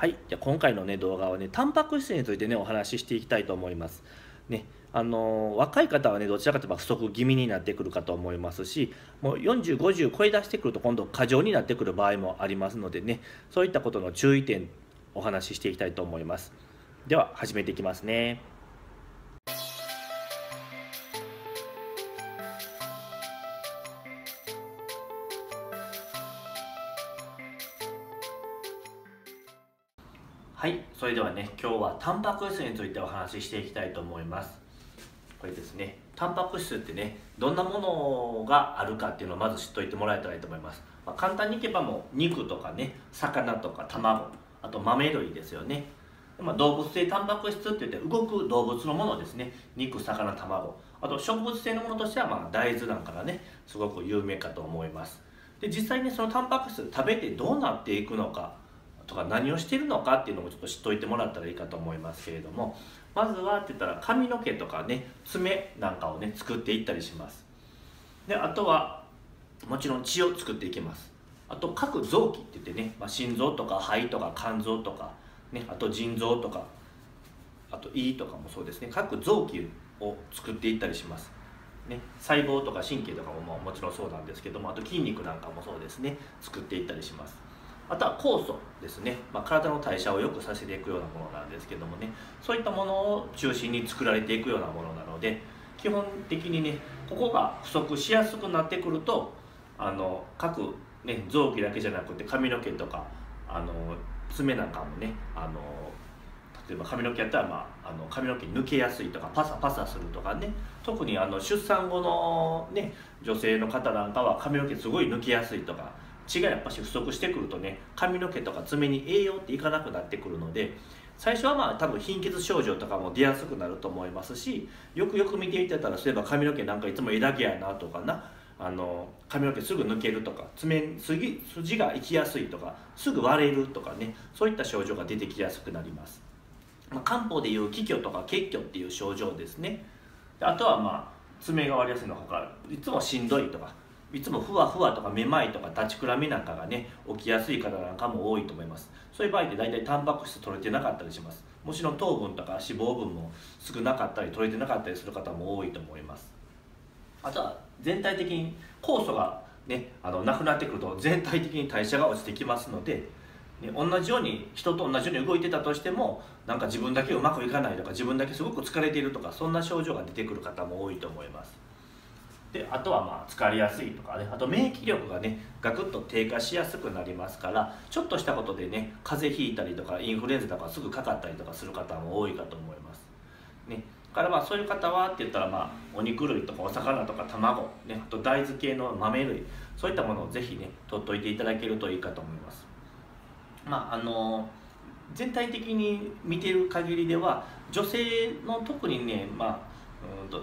はいじゃ今回のね動画はねタンパク質についてねお話ししていきたいと思います。ねあの若い方はねどちらかといえば不足気味になってくるかと思いますしもう4050超え出してくると今度過剰になってくる場合もありますのでねそういったことの注意点お話ししていきたいと思います。では始めていきますね。それではね今日はタンパク質についてお話ししていきたいと思います。これですねタンパク質ってねどんなものがあるかっていうのをまず知っておいてもらえたらいいと思います、まあ、簡単にいけばもう肉とかね魚とか卵あと豆類ですよね。まあ、動物性タンパク質って言って動く動物のものですね。肉魚卵。あと植物性のものとしてはま大豆なんかがねすごく有名かと思います。で実際にそのタンパク質食べてどうなっていくのかとか何をしてるのかっていうのもちょっと知っといてもらったらいいかと思いますけれどもまずはって言ったら髪の毛とかね爪なんかをね作っていったりします。であとはもちろん血を作っていきます。あと各臓器って言ってね、まあ、心臓とか肺とか肝臓とか、ね、あと腎臓とかあと胃とかもそうですね。各臓器を作っていったりします。ね、細胞とか神経とかももちろんそうなんですけどもあと筋肉なんかもそうですね。作っていったりします。あとは酵素ですね、まあ、体の代謝を良くさせていくようなものなんですけどもね。そういったものを中心に作られていくようなものなので基本的にねここが不足しやすくなってくるとあの各、ね、臓器だけじゃなくて髪の毛とかあの爪なんかもねあの例えば髪の毛やったら、まあ、あの髪の毛抜けやすいとかパサパサするとかね。特にあの出産後の、ね、女性の方なんかは髪の毛すごい抜けやすいとか血がやっぱし不足してくるとね髪の毛とか爪に栄養っていかなくなってくるので最初はまあ多分貧血症状とかも出やすくなると思いますしよくよく見ていてたらそういえば髪の毛なんかいつも枝毛やなとかなあの髪の毛すぐ抜けるとか爪筋筋がいきやすいとかすぐ割れるとかねそういった症状が出てきやすくなります、まあ、漢方でいう気虚とか血虚っていう症状ですね。あとはまあ爪が割れやすいのほかいつもしんどいとかいつもふわふわとかめまいとか立ちくらみなんかがね起きやすい方なんかも多いと思います。そういう場合って大体タンパク質取れてなかったりします。もちろん糖分とか脂肪分も少なかったり取れてなかったりする方も多いと思います。あとは全体的に酵素がねあのなくなってくると全体的に代謝が落ちてきますのでね、同じように人と同じように動いてたとしてもなんか自分だけうまくいかないとか自分だけすごく疲れているとかそんな症状が出てくる方も多いと思います。であとはまあ疲れやすいとかねあと免疫力がねガクッと低下しやすくなりますからちょっとしたことでね風邪ひいたりとかインフルエンザとかすぐかかったりとかする方も多いかと思います。ね。からまあそういう方はって言ったらまあお肉類とかお魚とか卵、ね、あと大豆系の豆類そういったものをぜひね取っといていただけるといいかと思います。まああの全体的に見てる限りでは女性の特にねまあうんと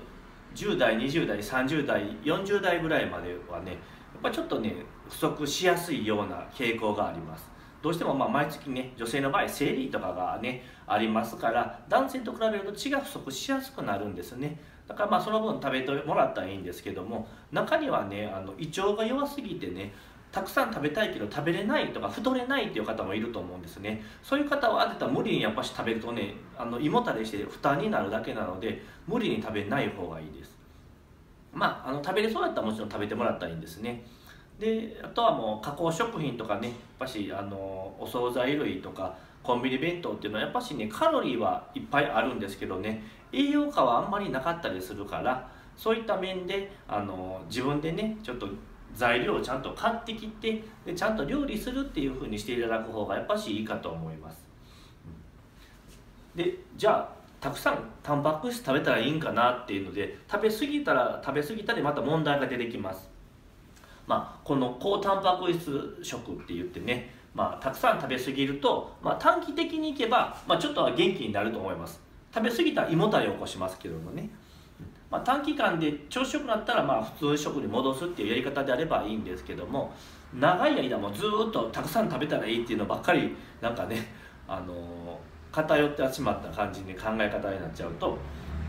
10代20代30代40代ぐらいまではねやっぱちょっとね不足しやすいような傾向があります。どうしてもまあ毎月ね女性の場合生理とかがねありますから男性と比べると血が不足しやすくなるんですね。だからまあその分食べてもらったらいいんですけども中にはねあの胃腸が弱すぎてねたくさん食べたいけど食べれないとか太れないっていう方もいると思うんですね。そういう方は当てた無理にやっぱし食べるとねあの胃もたれして負担になるだけなので無理に食べない方がいいです。まああの食べれそうだったらもちろん食べてもらったらいいんですね。であとはもう加工食品とかねやっぱしあのお惣菜類とかコンビニ弁当っていうのはやっぱしねカロリーはいっぱいあるんですけどね栄養価はあんまりなかったりするからそういった面であの自分でねちょっと材料をちゃんと買ってきてでちゃんと料理するっていうふうにしていただく方がやっぱしいいかと思います。でじゃあたくさんタンパク質食べたらいいんかなっていうので食べ過ぎたら食べ過ぎたでまた問題が出てきます。まあ、この高タンパク質食って言ってね、まあ、たくさん食べ過ぎると、まあ、短期的にいけば、まあ、ちょっとは元気になると思います食べ過ぎたら胃もたれを起こしますけどもねまあ、短期間で調子よくなったらまあ普通食に戻すっていうやり方であればいいんですけども長い間もずっとたくさん食べたらいいっていうのばっかりなんかね、あの偏ってしまった感じに考え方になっちゃうと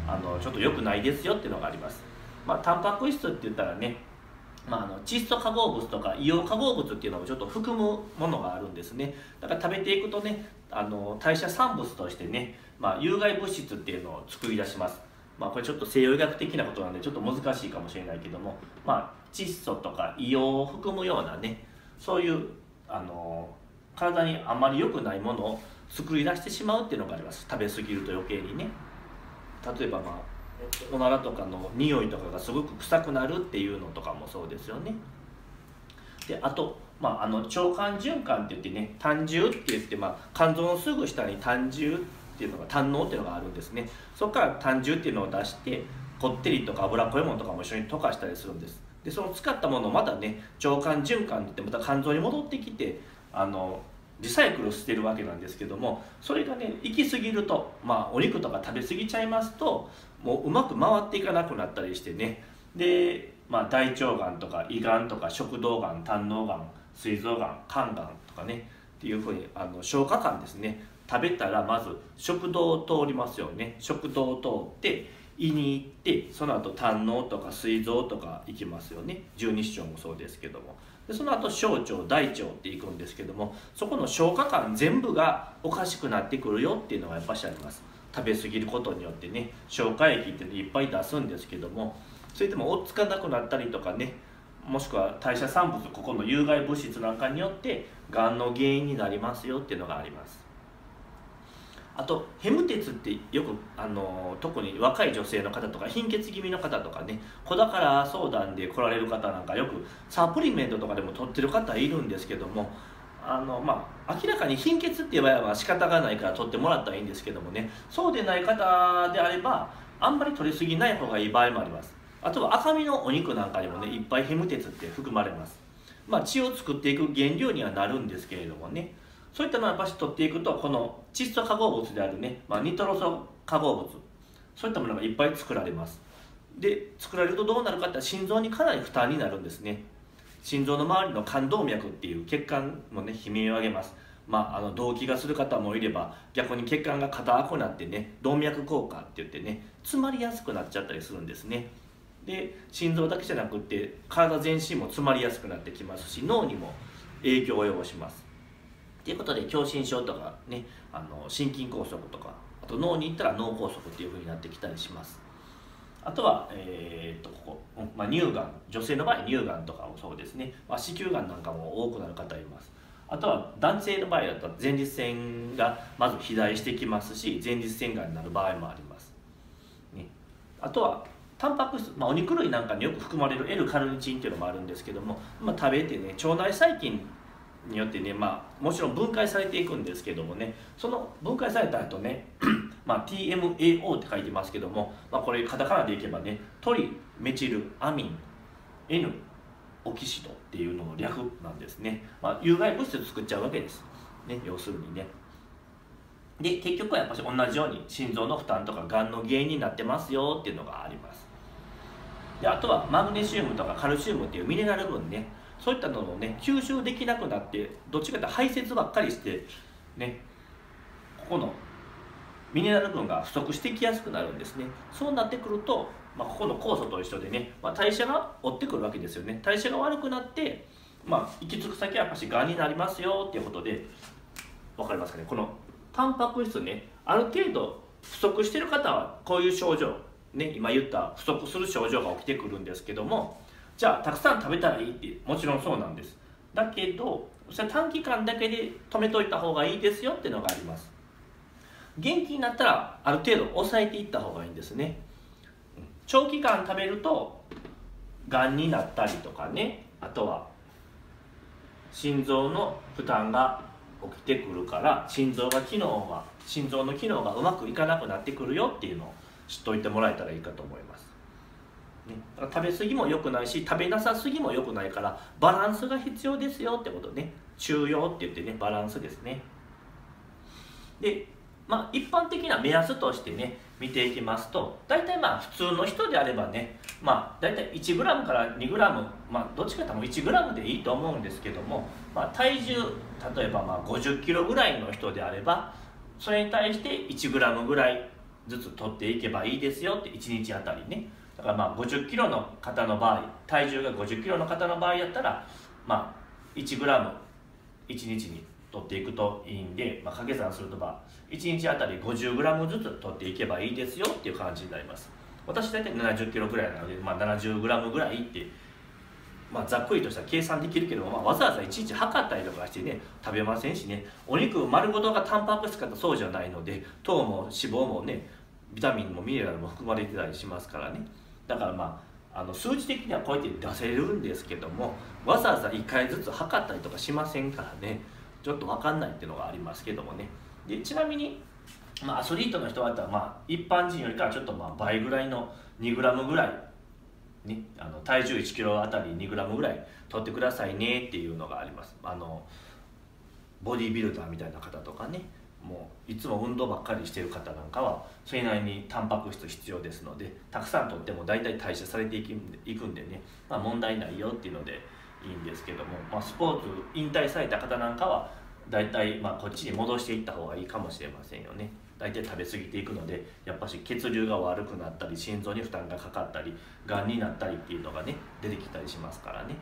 あのちょっと良くないですよっていうのがあります。まあ、タンパク質って言ったらねまあ、あの窒素化合物とか硫黄化合物っていうのをちょっと含むものがあるんですねだから食べていくとねあの代謝産物としてね、まあ、有害物質っていうのを作り出しますまあこれちょっと西洋医学的なことなんでちょっと難しいかもしれないけどもまあ窒素とか硫黄を含むようなねそういうあの体にあまり良くないものを作り出してしまうっていうのがあります。食べ過ぎると余計にね。例えばまあおならとかの匂いとかがすごく臭くなるっていうのとかもそうですよね。であと、まあ、あの腸管循環って言ってね胆汁って言って、まあ、肝臓のすぐ下に胆汁ってっていうのが胆嚢っていうのがあるんですね。そこから胆汁っていうのを出してこってりとか脂っこいものとかも一緒に溶かしたりするんです。でその使ったものをまたね腸管循環ってまた肝臓に戻ってきてあのリサイクルしてるわけなんですけどもそれがね行き過ぎるとまあお肉とか食べ過ぎちゃいますともううまく回っていかなくなったりしてね。で、まあ、大腸がんとか胃がんとか食道がん胆のうがん膵臓がん肝がんとかねっていうふうにあの消化管ですね。食べたらまず食道を通りますよね。食道を通って胃に行ってその後胆のとか膵臓とか行きますよね。十二指腸もそうですけども。でその後小腸大腸っていくんですけどもそこの消化管全部がおかしくなってくるよっていうのがやっぱしあります。食べ過ぎることによってね消化液っていうのいっぱい出すんですけどもそれでも追っつかなくなったりとかねもしくは代謝産物ここの有害物質なんかによってがんの原因になりますよっていうのがあります。あとヘム鉄ってよくあの特に若い女性の方とか貧血気味の方とかね子宝相談で来られる方なんかよくサプリメントとかでも取ってる方いるんですけどもあのまあ、明らかに貧血って言えば仕方がないから取ってもらったらいいんですけどもねそうでない方であればあんまり取りすぎない方がいい場合もあります。あとは赤身のお肉なんかにもねいっぱいヘム鉄って含まれます。まあ血を作っていく原料にはなるんですけれどもね。そういったのをやっぱし取っていくとこの窒素化合物であるね、まあ、ニトロソ化合物そういったものがいっぱい作られます。で作られるとどうなるかって心臓にかなり負担になるんですね。心臓の周りの冠動脈っていう血管もね悲鳴を上げます。まあ、あの動悸がする方もいれば逆に血管が硬くなってね動脈硬化って言ってね詰まりやすくなっちゃったりするんですね。で心臓だけじゃなくって体全身も詰まりやすくなってきますし脳にも影響を及ぼします。ということで狭心症とかねあの心筋梗塞とかあと脳に行ったら脳梗塞っていうふうになってきたりします。あとは、えー、っとここ、まあ、乳がん女性の場合乳がんとかもそうですね、まあ、子宮がんなんかも多くなる方います。あとは男性の場合だと前立腺がまず肥大してきますし前立腺がんになる場合もあります、ね、あとはタンパク質、まあ、お肉類なんかによく含まれる L カルニチンっていうのもあるんですけども、まあ、食べてね腸内細菌によってね、まあ、もちろん分解されていくんですけどもねその分解された後ね まあ、TMAO って書いてますけども、まあ、これカタカナでいけばねトリメチルアミン N オキシドっていうのの略なんですね、まあ、有害物質を作っちゃうわけです、ね、要するにね。で結局はやっぱり同じように心臓の負担とかがんの原因になってますよっていうのがあります。であとはマグネシウムとかカルシウムっていうミネラル分ねそういったのをね吸収できなくなってどっちかというと排泄ばっかりしてねここのミネラル分が不足してきやすくなるんですね。そうなってくると、まあ、ここの酵素と一緒でね、まあ、代謝が追ってくるわけですよね。代謝が悪くなって、まあ、行き着く先はやっぱしがんになりますよっていうことで分かりますかね？このタンパク質ねある程度不足してる方はこういう症状ね今言った不足する症状が起きてくるんですけどもじゃあたくさん食べたらいいってもちろんそうなんです。だけどそれ短期間だけで止めといた方がいいですよっていうのがあります。元気になったらある程度抑えていった方がいいんですね。長期間食べるとがんになったりとかね。あとは心臓の負担が起きてくるから心臓が機能が心臓の機能がうまくいかなくなってくるよっていうのを知っておいてもらえたらいいかと思います、だから食べ過ぎも良くないし食べなさすぎも良くないからバランスが必要ですよってことね。中庸って言ってねバランスですね。でまあ一般的な目安としてね見ていきますと大体まあ普通の人であればねまあ大体 1g から 2g まあどっちかというと 1g でいいと思うんですけども、まあ、体重例えばまあ 50kg ぐらいの人であればそれに対して 1g ぐらいずつ取っていけばいいですよって1日あたりね。だからまあ50キロの方の場合体重が50キロの方の場合やったらまあ1グラム1日に取っていくといいんで、まあ、掛け算するとば1日あたり 50g ずつ取っていけばいいですよっていう感じになります。私大体70キロぐらいなので、まあ、70g ぐらいってまあ、ざっくりとした計算できるけど、まあ、わざわざいちいち測ったりとかしてね食べませんしね。お肉丸ごとがタンパク質かとそうじゃないので糖も脂肪もねビタミンもミネラルも含まれてたりしますからね。だからまああの数字的にはこうやって出せるんですけどもわざわざ1回ずつ測ったりとかしませんからね。ちょっと分かんないっていうのがありますけどもね。でちなみに、まあ、アスリートの人はまあ一般人よりかはちょっとまあ倍ぐらいの 2g ぐらいね、あの体重1キロあたり 2g ぐらい取ってくださいねっていうのがあります。あのボディービルダーみたいな方とかね。もういつも運動ばっかりしてる方なんかはそれなりにタンパク質必要ですのでたくさん取っても大体代謝されていくんでね、まあ、問題ないよっていうのでいいんですけども、まあ、スポーツ引退された方なんかは大体まあこっちに戻していった方がいいかもしれませんよね。大体食べ過ぎていくのでやっぱし血流が悪くなったり心臓に負担がかかったりがんになったりっていうのがね出てきたりしますからね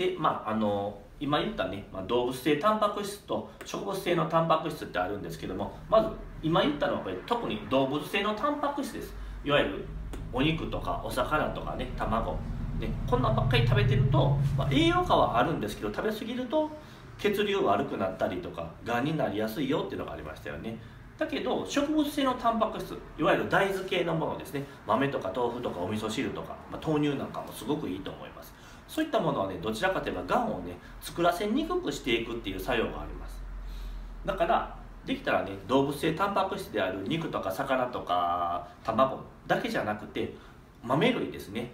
でまああの今言ったね、まあ、動物性タンパク質と植物性のタンパク質ってあるんですけどもまず今言ったのはこれ特に動物性のタンパク質です。いわゆるお肉とかお魚とかね卵。ねこんなばっかり食べてると、まあ、栄養価はあるんですけど食べ過ぎると血流悪くなったりとかがんになりやすいよっていうのがありましたよね。だけど植物性のタンパク質いわゆる大豆系のものですね。豆とか豆腐とかお味噌汁とか、まあ、豆乳なんかもすごくいいと思います。そういったものはねどちらかといえばがんをね作らせにくくしていくっていう作用があります。だからできたらね動物性タンパク質である肉とか魚とか卵だけじゃなくて豆類ですね。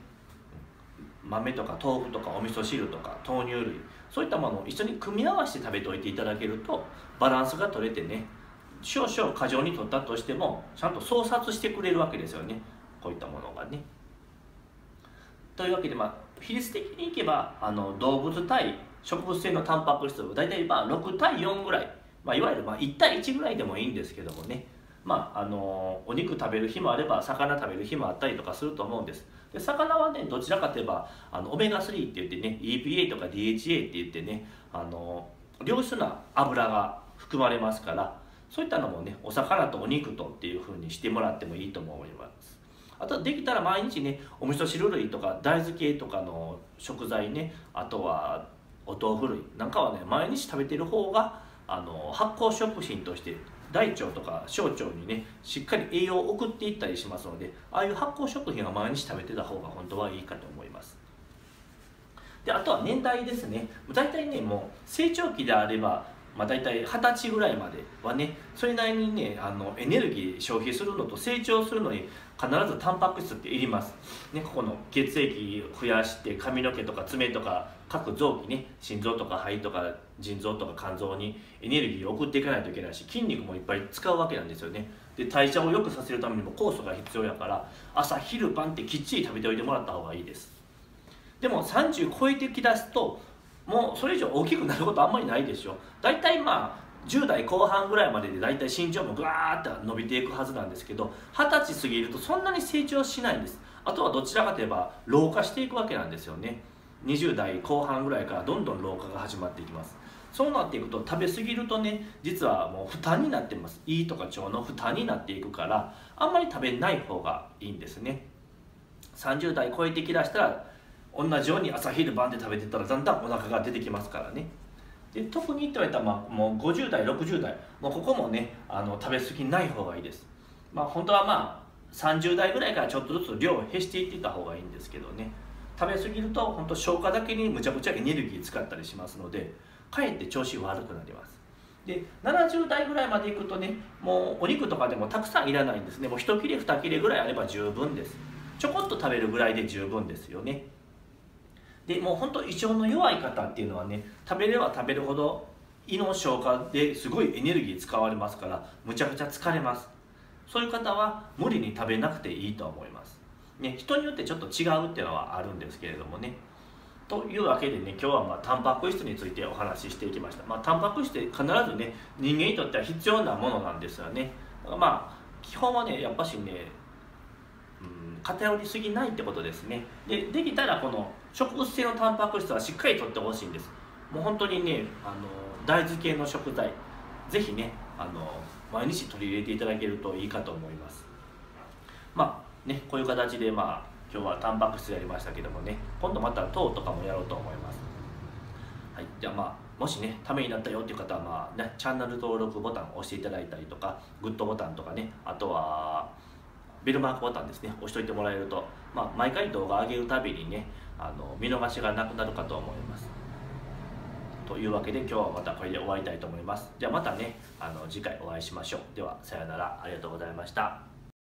豆とか豆腐とかお味噌汁とか豆乳類そういったものを一緒に組み合わせて食べておいていただけるとバランスが取れてね少々過剰に取ったとしてもちゃんと創殺してくれるわけですよね。こういったものがね。というわけで、まあ、比率的にいけばあの動物対植物性のタンパク質大体まあ6対4ぐらい、まあ、いわゆるまあ1対1ぐらいでもいいんですけどもね。まあ、あのお肉食べる日もあれば魚食べる日もあったりとかすると思うんです。で魚はねどちらかといえばあのオメガ3って言ってね EPA とか DHA って言ってねあの良質な油が含まれますからそういったのもねお魚とお肉とっていうふうにしてもらってもいいと思います。あとできたら毎日ねお味噌汁類とか大豆系とかの食材ねあとはお豆腐類なんかはね毎日食べてる方があの発酵食品として大腸とか小腸にねしっかり栄養を送っていったりしますのでああいう発酵食品は毎日食べてた方が本当はいいかと思います。であとは年代ですね。大体ねもう成長期であればまあ、大体二十歳ぐらいまではねそれなりにねあのエネルギー消費するのと成長するのに必ずタンパク質っていります、ね、ここの血液増やして髪の毛とか爪とか各臓器ね心臓とか肺とか腎臓とか肝臓にエネルギーを送っていかないといけないし筋肉もいっぱい使うわけなんですよね。で代謝を良くさせるためにも酵素が必要やから朝昼晩ってきっちり食べておいてもらった方がいいです。でも30超えてきだすともうそれ以上大きくなることあんまりないでしょ。大体まあ10代後半ぐらいまでで大体身長もぐわーって伸びていくはずなんですけど二十歳過ぎるとそんなに成長しないんです。あとはどちらかといえば老化していくわけなんですよね。20代後半ぐらいからどんどん老化が始まっていきます。そうなっていくと食べ過ぎるとね実はもう負担になってます。胃とか腸の負担になっていくからあんまり食べない方がいいんですね。30代超えてきだしたら同じように朝昼晩で食べてたらだんだんお腹が出てきますからね。で特にって言われたら、まあ、もう50代60代もうここもねあの食べ過ぎない方がいいです。まあ本当はまあ30代ぐらいからちょっとずつ量を減していってた方がいいんですけどね。食べ過ぎると本当消化だけにむちゃくちゃエネルギー使ったりしますのでかえって調子悪くなります。で70代ぐらいまでいくとねもうお肉とかでもたくさんいらないんですね。もう1切れ2切れぐらいあれば十分です。ちょこっと食べるぐらいで十分ですよね。でもう本当胃腸の弱い方っていうのはね食べれば食べるほど胃の消化ですごいエネルギー使われますからむちゃくちゃ疲れます。そういう方は無理に食べなくていいと思います、ね、人によってちょっと違うっていうのはあるんですけれどもね。というわけでね今日はまあタンパク質についてお話ししていきました、まあ、タンパク質って必ずね人間にとっては必要なものなんですよね。まあ基本はねやっぱしね偏りすぎないってことですね。でできたらこの植物性のタンパク質はしっかりとってほしいんです。もう本当にねあの大豆系の食材ぜひねあの毎日取り入れていただけるといいかと思います。まあねこういう形でまあ今日はタンパク質やりましたけどもね今度また糖とかもやろうと思います。はいじゃあまあもしねためになったよっていう方はまあねチャンネル登録ボタンを押していただいたりとかグッドボタンとかねあとはベルマークボタンですね押しといてもらえると、まあ、毎回動画上げるたびにねあの見逃しがなくなるかと思います。というわけで今日はまたこれで終わりたいと思います。じゃあまたねあの次回お会いしましょう。ではさようなら。ありがとうございました。